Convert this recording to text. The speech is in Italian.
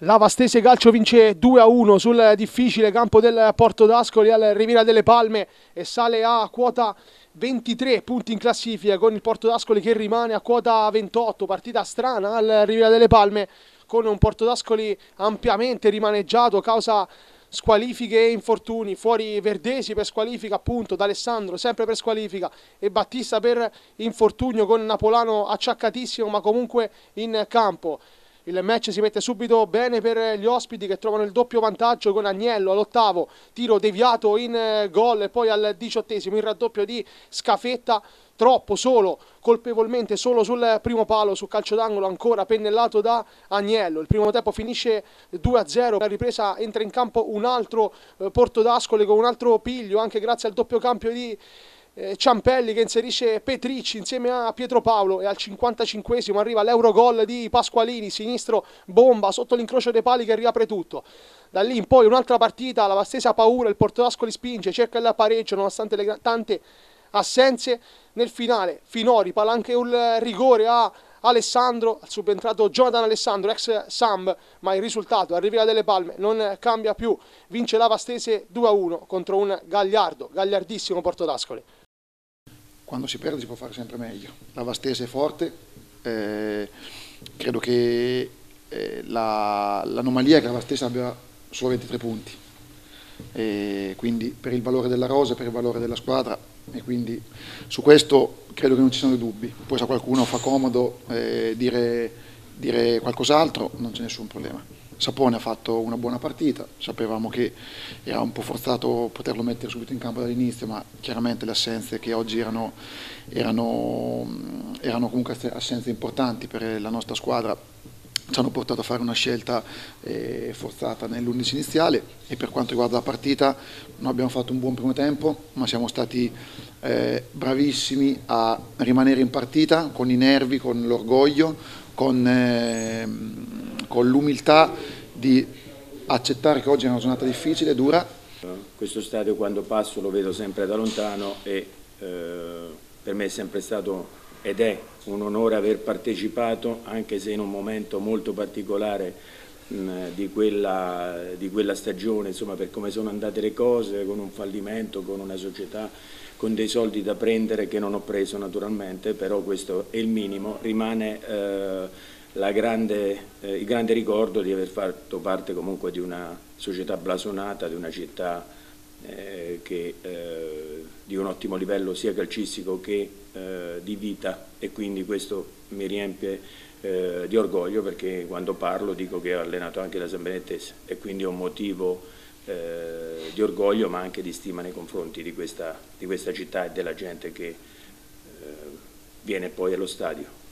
La Vastese Calcio vince 2-1 sul difficile campo del Porto d'Ascoli al Riviera delle Palme e sale a quota 23 punti in classifica con il Porto d'Ascoli che rimane a quota 28, partita strana al Riviera delle Palme con un Porto d'Ascoli ampiamente rimaneggiato causa squalifiche e infortuni, fuori Verdesi per squalifica appunto, D'Alessandro sempre per squalifica e Battista per infortunio con Napolano acciaccatissimo ma comunque in campo. Il match si mette subito bene per gli ospiti che trovano il doppio vantaggio con Agnello all'ottavo, tiro deviato in eh, gol e poi al diciottesimo il raddoppio di Scafetta troppo solo, colpevolmente solo sul primo palo, su calcio d'angolo ancora pennellato da Agnello. Il primo tempo finisce 2-0, la ripresa entra in campo un altro eh, Porto d'Ascoli con un altro piglio, anche grazie al doppio cambio di eh, Ciampelli che inserisce Petricci insieme a Pietro Paolo e al 55esimo arriva l'Eurogol di Pasqualini, sinistro bomba sotto l'incrocio dei pali che riapre tutto. Da lì in poi un'altra partita, la Vastesa paura, il Porto d'Ascoli spinge, cerca il pareggio nonostante le tante assenze. Nel finale Finori pala anche un rigore a Alessandro, subentrato Jonathan Alessandro, ex Samb, ma il risultato a delle Palme non cambia più. Vince la Vastese 2-1 contro un Gagliardo, gagliardissimo Porto d'Ascoli quando si perde si può fare sempre meglio. La Vastese è forte, eh, credo che eh, l'anomalia la, è che la Vastese abbia solo 23 punti, e quindi per il valore della rosa, per il valore della squadra e quindi su questo credo che non ci siano dubbi. Poi se qualcuno fa comodo eh, dire, dire qualcos'altro non c'è nessun problema. Sapone ha fatto una buona partita, sapevamo che era un po' forzato poterlo mettere subito in campo dall'inizio, ma chiaramente le assenze che oggi erano, erano, erano comunque assenze importanti per la nostra squadra ci hanno portato a fare una scelta eh, forzata nell'11 iniziale e per quanto riguarda la partita noi abbiamo fatto un buon primo tempo ma siamo stati eh, bravissimi a rimanere in partita con i nervi, con l'orgoglio, con, eh, con l'umiltà di accettare che oggi è una giornata difficile, dura. Questo stadio quando passo lo vedo sempre da lontano e eh, per me è sempre stato ed è un onore aver partecipato, anche se in un momento molto particolare mh, di, quella, di, quella, stagione, insomma, per come sono andate le cose, con un fallimento, con una società, con dei soldi da prendere che non ho preso naturalmente, però questo è il minimo, rimane... Eh, grande, eh, il grande ricordo di aver fatto parte comunque di una società blasonata, di una città eh, che, eh, di un ottimo livello sia calcistico che eh, di vita e quindi questo mi riempie eh, di orgoglio perché quando parlo dico che ho allenato anche la San Benettese e quindi ho un motivo eh, di orgoglio ma anche di stima nei confronti di questa, di questa città e della gente che viene poi allo stadio.